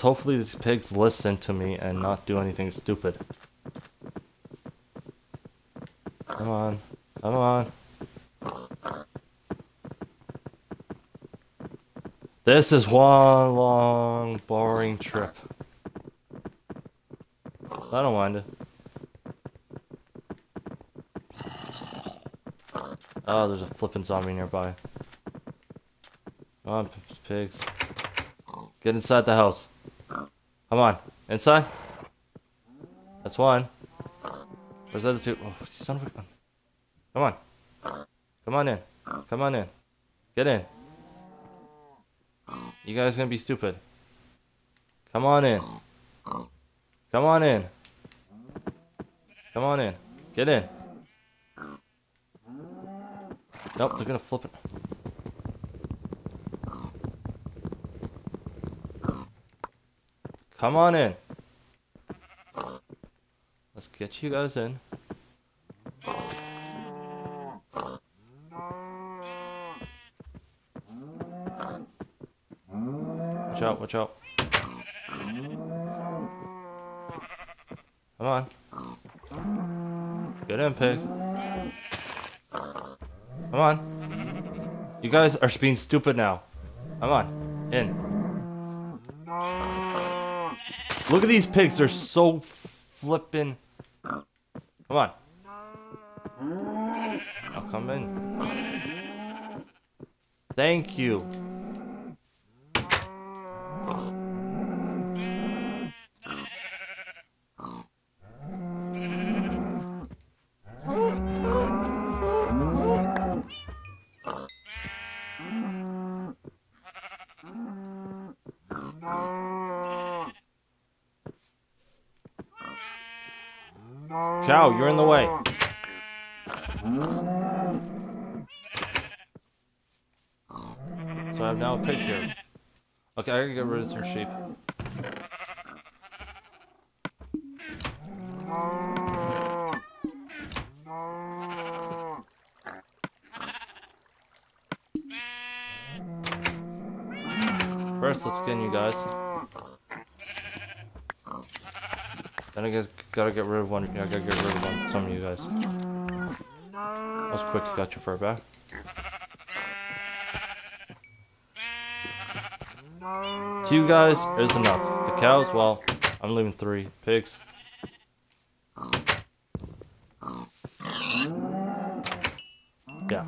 Hopefully these pigs listen to me and not do anything stupid. Come on. Come on. This is one long, boring trip. I don't mind it. Oh, there's a flippin' zombie nearby. Come on, pigs. Get inside the house. Come on. Inside? That's one. Where's the other two? Oh, son of a... Come on. Come on in. Come on in. Get in. You guys gonna be stupid. Come on in. Come on in. Come on in. Get in. Nope, they're gonna flip it. Come on in. Let's get you guys in. Watch out, watch out. Come on. Get in, pig. Come on. You guys are being stupid now. Come on. In. Look at these pigs. They're so flippin'. Come on. I'll come in. Thank you. Cow, you're in the way. So I have now a pig here. Okay, I gotta get rid of some sheep. First, let's skin you guys. Then I guess gotta get rid of one. Yeah, I gotta get rid of one. Some of you guys. That was quick. Got your fur back. Two guys is enough. The cows, well, I'm leaving three. Pigs. Yeah.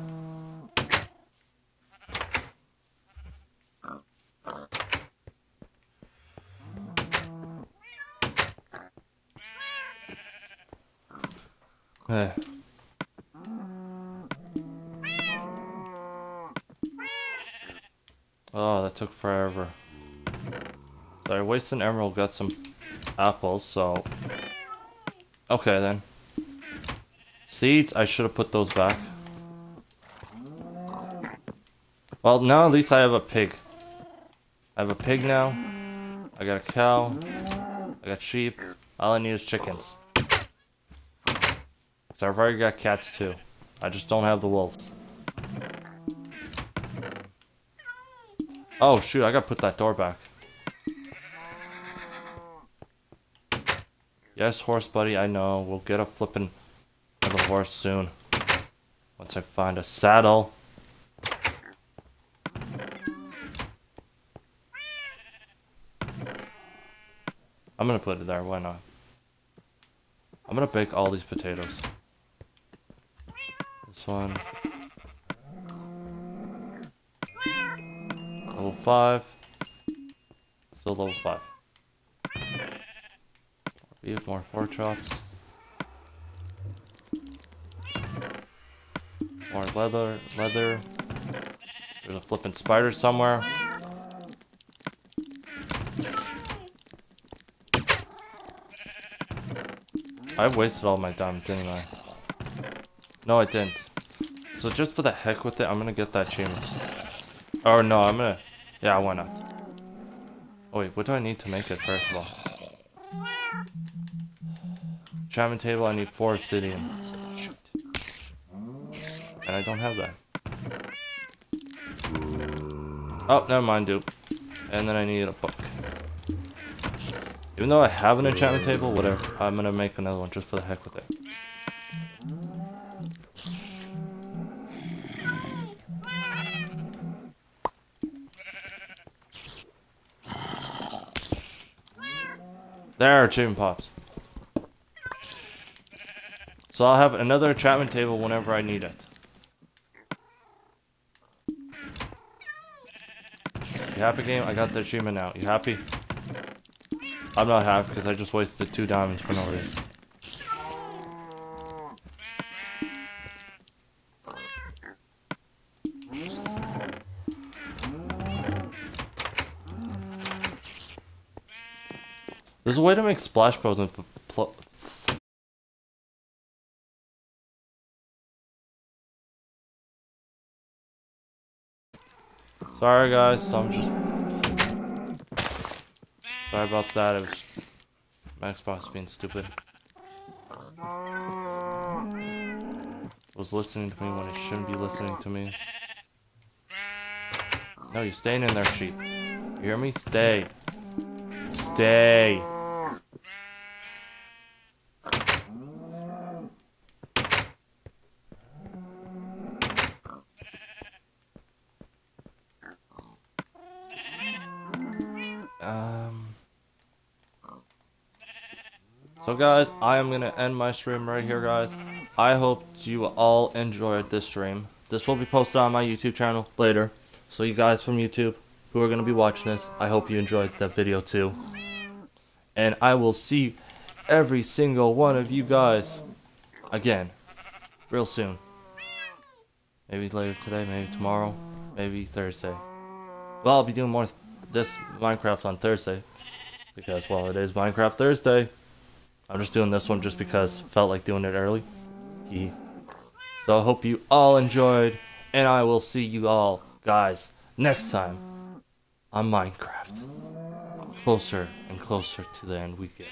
Oh, that took forever. So I wasted emerald, got some apples, so... Okay then. Seeds, I should have put those back. Well, now at least I have a pig. I have a pig now. I got a cow. I got sheep. All I need is chickens. So I've already got cats too. I just don't have the wolves. Oh shoot, I gotta put that door back. Yes, horse buddy, I know. We'll get a flippin' another horse soon. Once I find a saddle. I'm gonna put it there, why not? I'm gonna bake all these potatoes. One. Level 5. Still level 5. We have more four chops. More leather, leather. There's a flipping spider somewhere. I wasted all my diamonds, didn't I? No, I didn't. So just for the heck with it, I'm gonna get that achievement. Or no, I'm gonna... Yeah, why not? Oh wait, what do I need to make it first of all? Enchantment table, I need 4 obsidian. Shoot. And I don't have that. Oh, never mind, dude. And then I need a book. Even though I have an enchantment table, whatever. I'm gonna make another one just for the heck with it. There, are achievement pops. So I'll have another enchantment table whenever I need it. You happy game? I got the achievement now. You happy? I'm not happy because I just wasted two diamonds for no reason. There's a way to make splash pl- Sorry guys, I'm just Sorry about that, it was my Xbox being stupid. Was listening to me when it shouldn't be listening to me. No, you're staying in there, sheep. You hear me? Stay. Stay. So guys, I am gonna end my stream right here, guys. I hope you all enjoyed this stream. This will be posted on my YouTube channel later. So you guys from YouTube who are gonna be watching this, I hope you enjoyed that video too. And I will see every single one of you guys again real soon. Maybe later today, maybe tomorrow, maybe Thursday. Well, I'll be doing more this Minecraft on Thursday because well, it is Minecraft Thursday. I'm just doing this one just because felt like doing it early. So I hope you all enjoyed, and I will see you all guys next time on Minecraft. Closer and closer to the end we get.